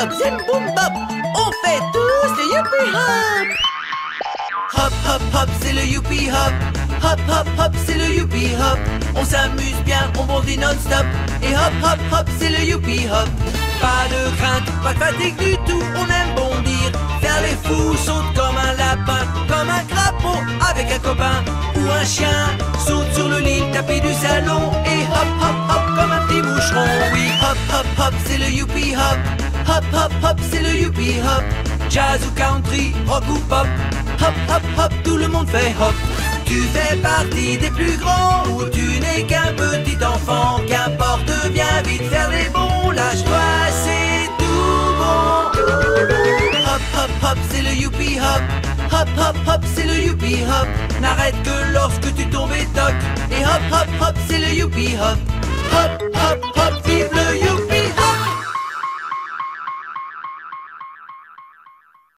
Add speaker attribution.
Speaker 1: top, zim boom bop. On fait tous le youpi hop. Hop hop hop, c'est le youpi hop. Hop hop hop, c'est le youpi hop. On s'amuse bien, on bondit non-stop. Et hop hop hop, c'est le youpi hop. Pas de crainte, pas de fatigue du tout, on aime bondir. Faire les fous, saute comme un lapin, comme un crapaud avec un copain ou un chien. Saute sur le lit, tapis du salon et hop hop hop comme un petit boucheron. Oui, hop hop hop, c'est le youpi hop. Hop hop hop, c'est le youpi hop. Jazz ou country, rock ou pop. Hop hop hop, tout le monde fait hop. Tu fais partie des plus grands ou tu n'es qu'un petit enfant. Qu'importe, viens vite faire les bons. Lâche-toi, c'est tout bon. Hop hop hop, c'est le youpi hop. Hop hop hop, c'est le youpi hop. N'arrête que lorsque tu tombes et toc. Et hop hop hop, c'est le youpi hop. Hop hop hop,